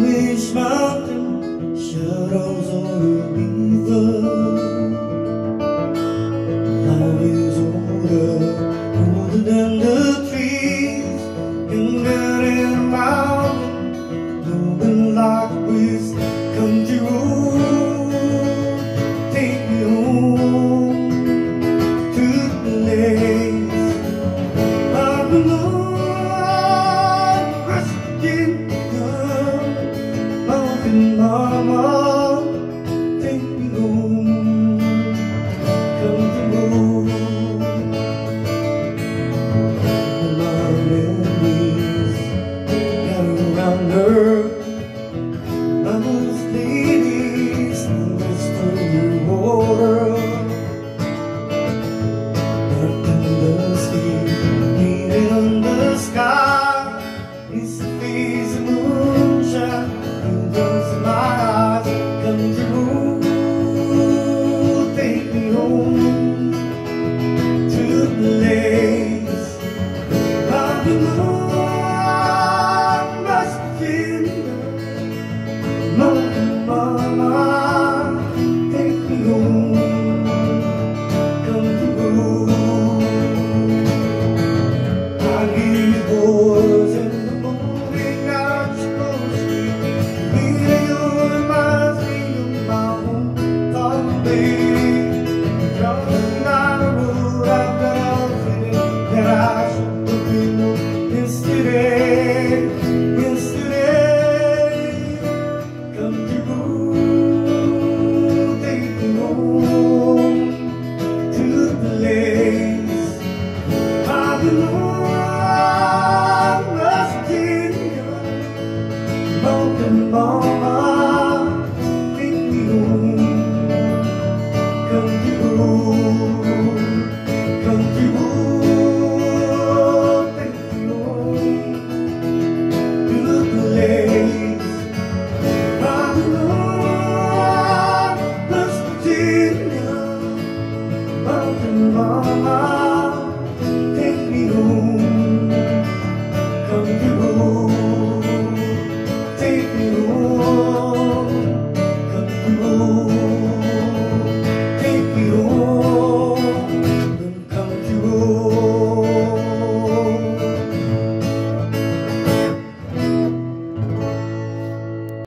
위시 mountain shadows on the ether Love is older, older than the you